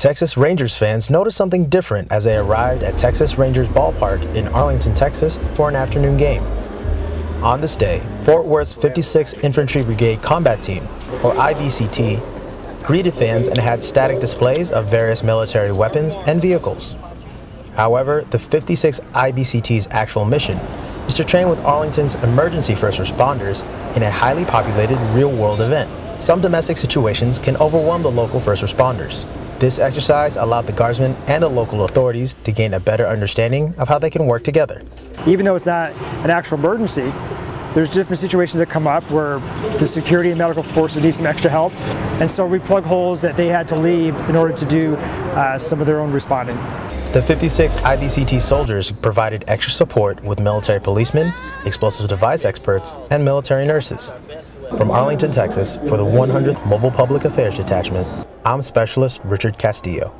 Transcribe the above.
Texas Rangers fans noticed something different as they arrived at Texas Rangers Ballpark in Arlington, Texas for an afternoon game. On this day, Fort Worth's 56th Infantry Brigade Combat Team, or IBCT, greeted fans and had static displays of various military weapons and vehicles. However, the 56th IBCT's actual mission is to train with Arlington's emergency first responders in a highly populated real-world event. Some domestic situations can overwhelm the local first responders. This exercise allowed the guardsmen and the local authorities to gain a better understanding of how they can work together. Even though it's not an actual emergency, there's different situations that come up where the security and medical forces need some extra help. And so we plug holes that they had to leave in order to do uh, some of their own responding. The 56 IBCT soldiers provided extra support with military policemen, explosive device experts, and military nurses. From Arlington, Texas, for the 100th Mobile Public Affairs Detachment, I'm Specialist Richard Castillo.